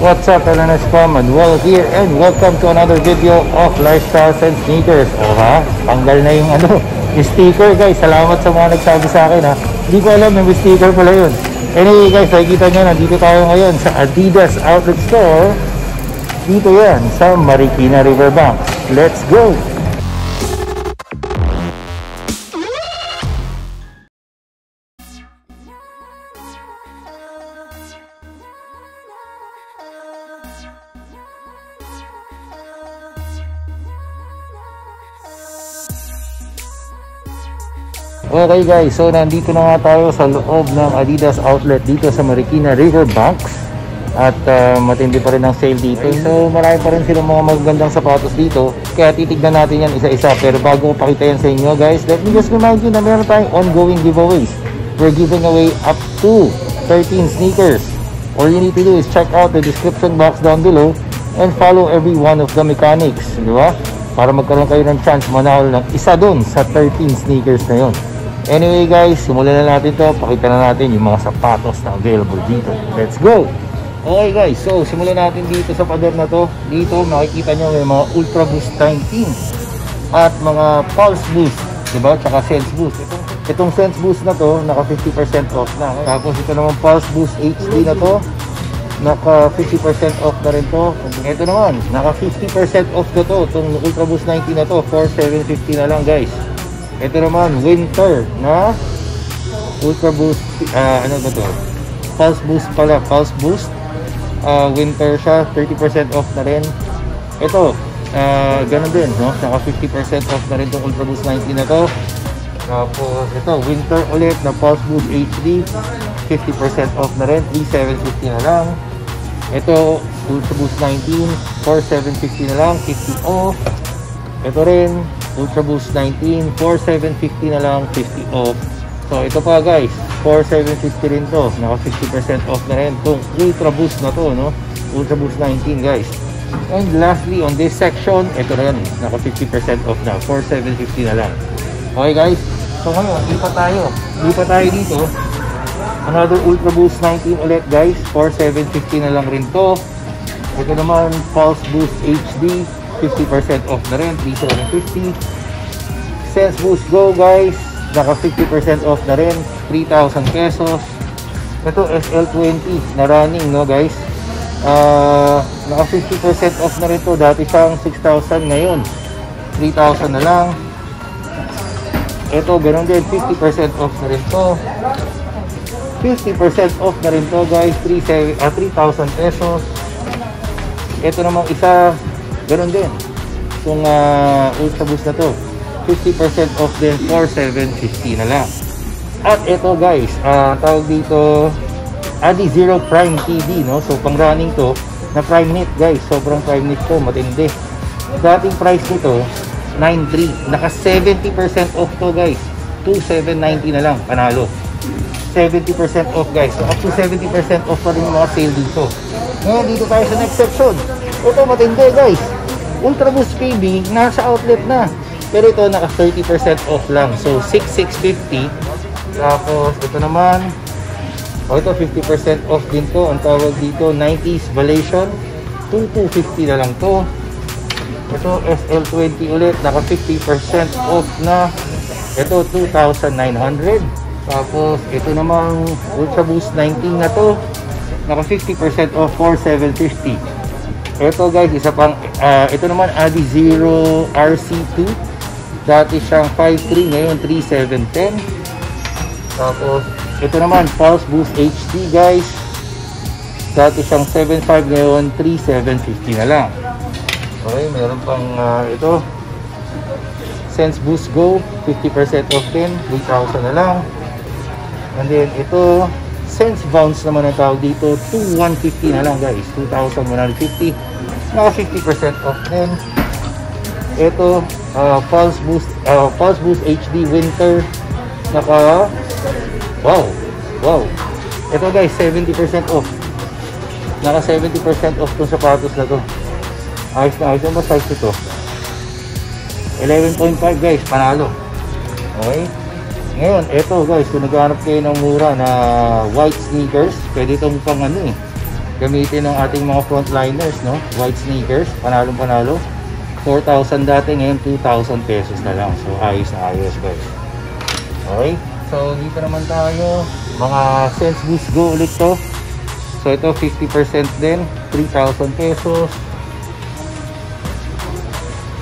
What's up, LNS Fam? Manuel here and welcome to another video of Lifestyles and Sneakers. O ha, tanggal na yung ano, yung sticker guys. Salamat sa mga nagsabi sa akin ha. Hindi ko alam may sticker pala yun. Anyway guys, nakikita nyo, nandito tayo ngayon sa Adidas Outlet Store. Dito yan, sa Marikina Riverbank. Let's go! Okay guys, so nandito na nga tayo sa loob ng Adidas outlet dito sa Marikina Riverbanks at uh, matindi pa rin ang sale dito. So marami pa rin silang mga magagandang sapatos dito. Kaya titignan natin yan isa-isa. Pero bago pakita yan sa inyo guys let me just remind you na meron tayong ongoing giveaways. We're giving away up to 13 sneakers. All you need to do is check out the description box down below and follow every one of the mechanics di ba? para magkaroon kayo ng chance manahol ng isa dun sa 13 sneakers na yon Anyway guys, simulan na natin to. Pakita na natin yung mga sapatos na available dito. Let's go! Okay guys, so simulan natin dito sa pader na to. Dito makikita nyo may mga Ultra Boost 19 at mga Pulse Boost, diba? Tsaka Sense Boost. Itong, itong Sense Boost na to, naka 50% off na. Tapos ito naman Pulse Boost HD na to, naka 50% off na rin to. Ito naman, naka 50% off to to. Itong Ultra Boost 19 na to, 4750 na lang guys. Ito naman, winter na Ultra Boost, uh, ano ba to? Pulse Boost pala, Pulse Boost. Uh, winter siya, 30% off na rin. Ito, uh, ganun din, no? Naka 50% off na rin itong Ultra Boost 19 na to. Tapos, ito, winter ulit na Pulse Boost HD. 50% off na rin, 3750 na lang. Ito, Ultra Boost 19, 4750 na lang, 50 off. Ito rin, Ultra Boost 19 4750 na lang 50 off. So ito pa guys 4750 rin to. Naka 50% off na rin itong Ultra Boost na to no? Ultra Boost 19 guys. And lastly on this section ito rin naka 50% off na 4750 na lang. Okay guys. So ngayon lipat tayo lipat tayo dito. Another Ultra Boost 19 ulit guys 4750 na lang rin to. Ito naman Pulse Boost HD 50% off na rin 3750 Sense Boost Go guys naka 50% off na rin 3,000 pesos. Ito SL20 na running no guys? Uh, naka 50% off na rin to. Dati siyang 6,000 ngayon 3,000 na lang. Ito ganun din 50% off na rin to. 50% off na rin to guys 3,000 uh, pesos. Ito namang isa ganun din. Kung uh, ultra boost na to 50% off din for 750 na lang. At ito guys uh, tawag dito Adi Zero Prime TV no? So pang running to na prime knit guys. Sobrang prime knit to matindi. Dating price nito 9.3 naka 70% off to guys. 2,790 na lang panalo. 70% off guys. So up to 70% off pa rin yung mga sale dito. Ngayon dito tayo sa next section. Ito matindi guys Ultra Boost PB, nasa outlet na. Pero ito, naka 30% off lang. So, 6,650. Tapos, ito naman, o oh, ito, 50% off din to. Ang tawag dito, 90s Valation. 2,250 na lang to. Ito, SL20 ulit, naka 50% off na. Ito, 2,900. Tapos, ito namang Ultra Boost 19 na to. Naka 50% off for 750. Ito guys, isa pang, uh, ito naman Adi Zero RC2. Dati siyang 5.3, ngayon 3.710. Tapos, ito naman Pulse Boost HD guys. Dati siyang 7.5, ngayon 3.750 na lang. Okay, meron pang uh, ito. Sense Boost Go, 50% off din, 3,000 na lang. And then ito, Sense Bounce naman ang tawag dito, 2,150 na lang guys, 2,150 naka 50% off din. Ito uh, Pulse Boost uh, Pulse Boost HD Winter. Naka wow wow. Ito guys 70% off. Naka 70% off tong sapatos na to. Ayos na ayos ba size ito. 11.5 guys panalo. Okay. Ngayon ito guys kung naghanap kayo ng mura na white sneakers pwede itong pang ano eh gamitin ng ating mga frontliners, no? White sneakers, panalong panalo. 4,000 dati, ngayon 2,000 pesos na lang. So, ayos na ayos, guys. Okay? So, dito naman tayo. Mga Sense Boost Go ulit to. So, ito 50% din. 3,000 pesos.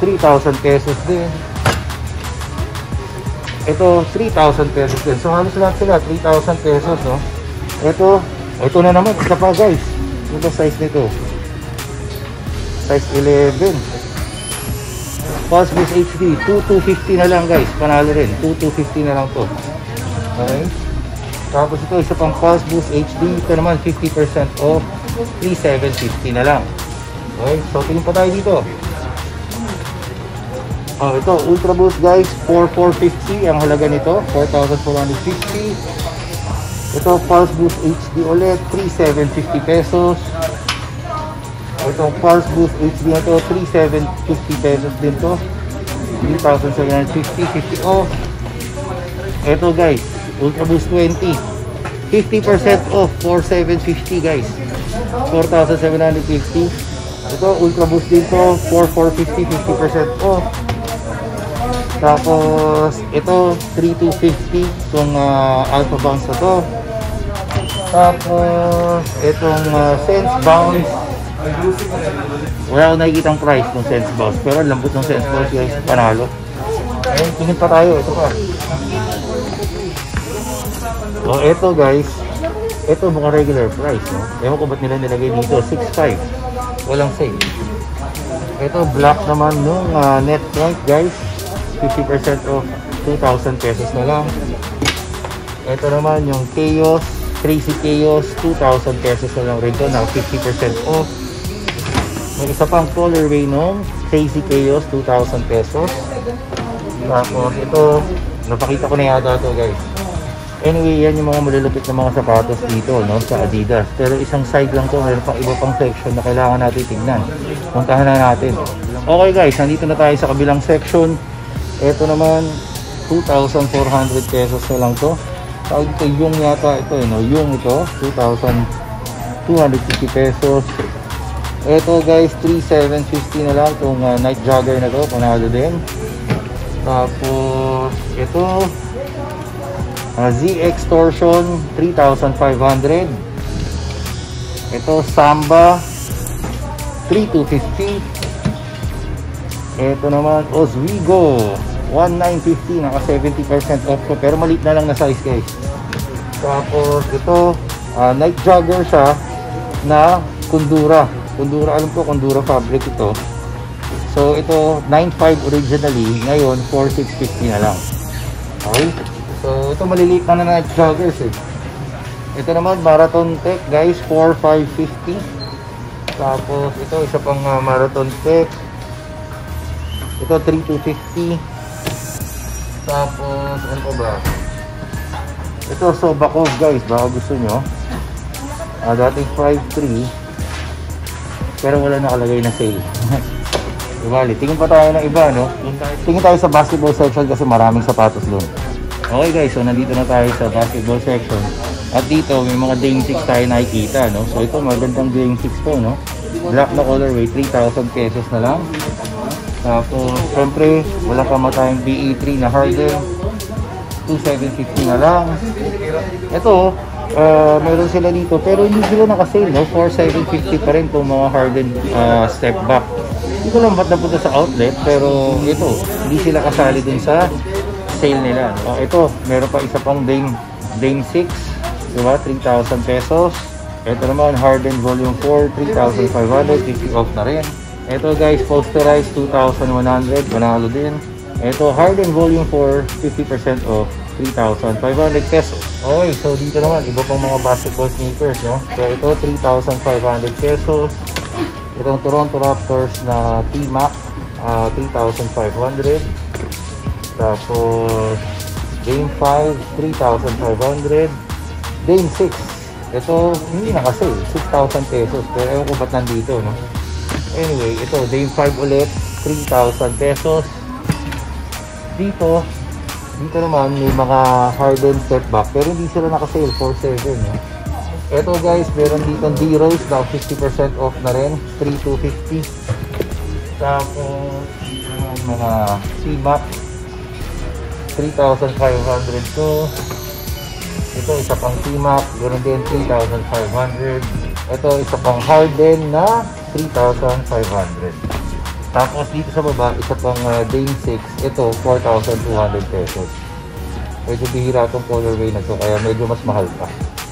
3,000 pesos din. Ito, 3,000 pesos din. So, halos lahat sila, 3,000 pesos, no? Ito, ito na naman, isa pa, guys. Ito size nito. Size 11. Pulse Boost HD, 2250 na lang, guys. Panalo rin. 2250 na lang to. Okay? Tapos ito, isa pang Boost HD. Ito naman, 50% off. 3750 na lang. Okay? So, tingin pa tayo dito. Oh, ito, Ultra Boost guys, 4450 ang halaga nito, 4,450. Ito, Pulse Boost HD ulit, 3,750 pesos. Ito, Pulse Boost HD na to, 3,750 pesos din to. 3,750, 50 off. Ito guys, Ultra Boost 20, 50% off, 4,750 guys. 4,750. Ito, Ultra Boost din to, 4,450, 50% off. Tapos, ito, 3250 itong uh, Alpha Bounce na to. Tapos, itong uh, Sense Bounce. Wala akong nakikita ang price ng Sense Bounce. Pero lambot ng Sense Bounce guys, panalo. Ayun, tingin pa tayo. Ito pa. So, ito guys. Ito mga regular price. No? Ewan ko ba't nila nilagay dito. 6.5. Walang sale. Ito, black naman nung uh, net point guys. 50% off 2,000 pesos na lang. Ito naman yung Chaos, Crazy Chaos, 2,000 pesos na lang rito na 50% off. May isa pang colorway nung Crazy Chaos, 2,000 pesos. Tapos ito, napakita ko na yata ito guys. Anyway, yan yung mga malulupit na mga sapatos dito no, sa Adidas. Pero isang side lang to, mayroon pang iba pang section na kailangan natin tignan. Puntahan na natin. Okay guys, nandito na tayo sa kabilang section. Ito naman, 2,400 pesos na lang to. Tawag ito yung yata ito, eh, no? yung ito, 2,250 pesos. Ito guys, 3,750 na lang itong uh, night jogger na to, panalo din. Tapos, ito, uh, ZX Torsion, 3,500. Ito, Samba, 3,250. Ito naman, Oswego, 1950 naka 70% off ko pero maliit na lang na size guys. Tapos ito uh, night jogger siya na kundura. Kundura alam ko kundura fabric ito. So ito 9.5 originally. Ngayon 4.650 na lang. Okay? So ito maliliit na na night joggers eh. Ito naman marathon tech guys 4.550 tapos ito isa pang uh, marathon tech. Ito 3.250 tapos, ano pa ba? Ito, Sobakov guys. Baka gusto nyo. Uh, dating 5.3. Pero wala nakalagay na sale. Ibali. Tingin pa tayo ng iba, no? Tingin tayo sa basketball section kasi maraming sapatos doon. Okay guys, so nandito na tayo sa basketball section. At dito, may mga Dame 6 tayo nakikita, no? So ito, magandang Dame 6 to, no? Black na colorway, 3,000 pesos na lang. Tapos, syempre, wala pa matayong BE3 na Harden. 2,750 na lang. Ito, uh, meron sila dito. Pero hindi sila nakasale, no? 4,750 pa rin itong mga Harden uh, step back. Hindi ko lang ba't napunta sa outlet. Pero ito, hindi sila kasali dun sa sale nila. Uh, ito, meron pa isa pang Dame, Dame 6. Diba? 3,000 pesos. Ito naman, Harden Volume 4, 3,500. 50 off na rin. Ito guys, posterized 2,100. Manalo din. Ito, Harden Volume 4, 50% off. 3,500 pesos. Okay, so dito naman, iba pang mga basketball sneakers, no? So ito, 3,500 pesos. Itong Toronto Raptors na T-Mac, uh, 3,500. Tapos, Game 5, 3,500. Game 6, ito, hindi na kasi, 6,000 pesos. Pero ewan ko ba't nandito, no? Anyway, ito, day 5 ulit, 3,000 pesos. Dito, dito naman may mga hardened step back, pero hindi sila naka-sale, 4,700. Eh. Ito guys, meron dito D-Rose na 50% off na rin. 3,250. Tapos, yung mga C-Mac. 3,500 to. Ito, isa pang C-Mac. Ganun din, 3,500. Ito, isa pang Harden na 3,500. Tapos dito sa baba, isa pang uh, Dane 6. Ito, 4,200 pesos. Medyo bihira itong colorway na to, kaya medyo mas mahal pa.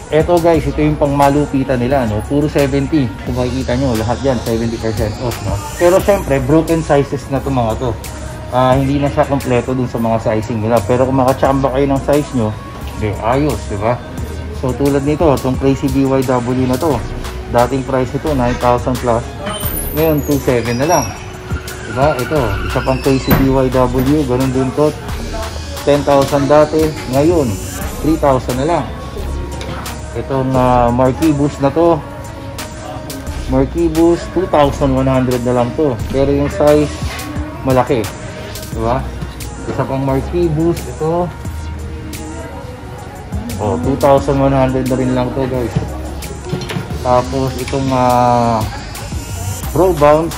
Ito guys, ito yung pang malupitan nila, no? Puro 70. Kung makikita nyo, lahat yan, 70% off, no? Pero syempre, broken sizes na to mga to. Uh, hindi na siya kompleto dun sa mga sizing nila. Pero kung makachamba kayo ng size nyo, di, ayos, di ba? So tulad nito, itong Crazy BYW na to. Dating price ito, 9,000 plus. Ngayon, 2,700 na lang. Diba? Ito, isa pang Crazy BYW, ganun din to. 10,000 dati, ngayon, 3,000 na lang itong uh, Marquee Boost na to Marquee Boost 2,100 na lang to pero yung size malaki diba isa pang Marquee Boost ito oh 2,100 na rin lang to guys tapos itong uh, Pro Bounce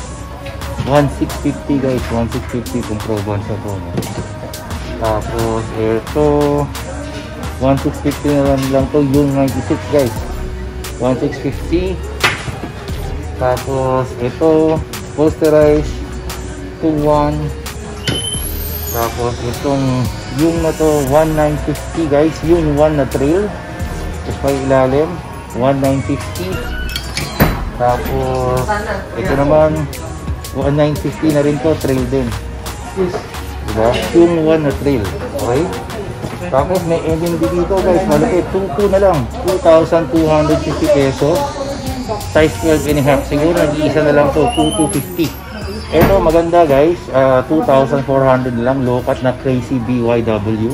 1650 guys. 1650 kung Pro Bounce na to tapos ito 1650 na lang, lang to yung 96 guys. 1650 tapos ito posterized 21 tapos itong yung na to 1950 guys. Yung one na trail tapos ilalim 1950 tapos ito naman 1950 na rin to trail din diba yung one na trail okay tapos may MMD dito guys, malaki. 2 na lang. 2,250 pesos. Size 12 and a half. Siguro nag-iisa na lang to 2,250. Ito maganda guys. Uh, 2,400 lang. Low cut na crazy BYW.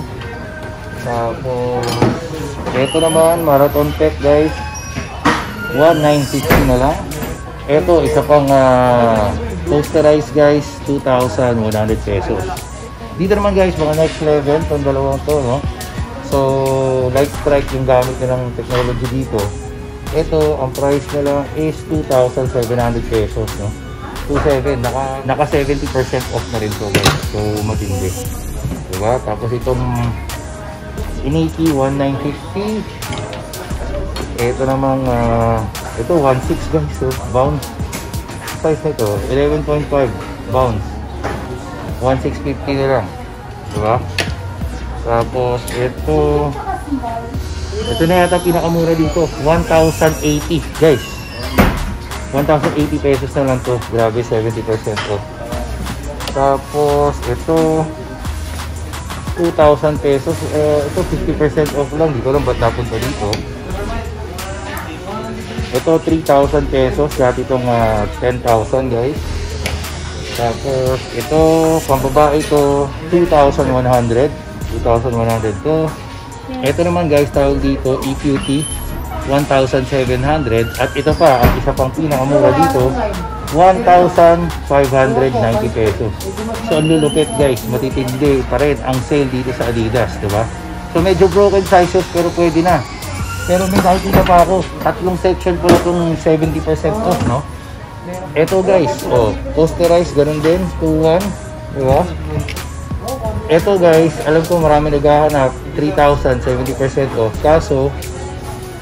Tapos, ito naman, Marathon Tech guys. 1,950 na lang. Ito, isa pang uh, posterized guys. 2,100 pesos. Dito naman guys, mga next level, itong dalawang to, no? So, light strike yung gamit nila ng technology dito. Ito, ang price nila is 2,700 pesos, no? 27, naka, naka 70% off na rin to guys. So, matindi. Diba? Tapos itong Iniki 1950. Ito namang, uh, ito 16 guys, so, bounce. Size nito, 11.5 bounce. 1,650 na lang. Diba? Tapos, ito, ito na yata pinakamura dito. 1,080, guys. 1,080 pesos na lang to. Grabe, 70% off. Tapos, ito, 2,000 pesos. Uh, ito, 50% off lang. Hindi ko lang ba't napunta dito. Ito, 3,000 pesos. Dati itong uh, 10,000, guys. Tapos, ito, pambabae ito, 2,100. 2,100 to. Ito naman guys, tawag dito, EQT, 1,700. At ito pa, ang isa pang pinakamura dito, 1,590 pesos. So, ang lulupit guys, matitindi pa rin ang sale dito sa Adidas, di ba? So, medyo broken sizes pero pwede na. Pero may nakikita pa ako, tatlong section po itong 70% off, no? Ito guys, oh, posterized, ganun din, 2-1, diba? Ito guys, alam ko marami naghahanap, 3,000, 70% off. Kaso,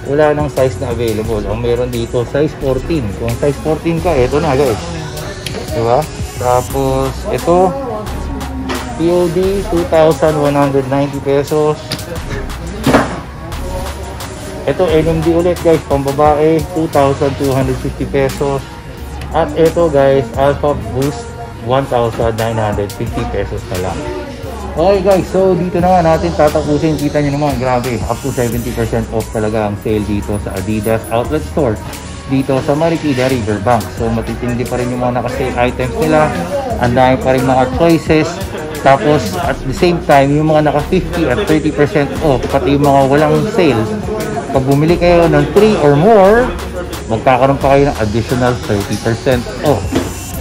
wala nang size na available. Ang meron dito, size 14. Kung size 14 ka, ito na guys. Diba? Tapos, ito, POD, 2,190 pesos. Ito, NMD ulit guys, pambabae, 2,250 pesos. At ito guys, Alpha Boost 1,950 pesos na lang. Okay guys, so dito na nga natin tatapusin. Kita nyo naman, grabe, up to 70% off talaga ang sale dito sa Adidas Outlet Store dito sa Marikina Riverbank. So matitindi pa rin yung mga naka-sale items nila. Ang dami pa rin mga choices. Tapos at the same time, yung mga naka-50 at 30% off, pati yung mga walang sale, pag bumili kayo ng 3 or more, magkakaroon pa kayo ng additional 30% off.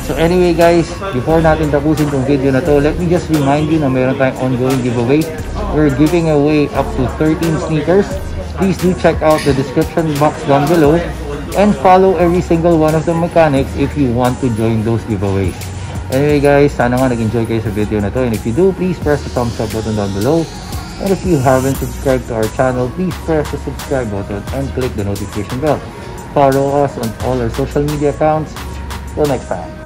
So anyway guys, before natin tapusin tong video na to, let me just remind you na meron tayong ongoing giveaway. We're giving away up to 13 sneakers please do check out the description box down below and follow every single one of the mechanics if you want to join those giveaways. Anyway guys, sana nga nag-enjoy kayo sa video na to and if you do, please press the thumbs up button down below and if you haven't subscribed to our channel, please press the subscribe button and click the notification bell. Follow us on all our social media accounts. Till next time.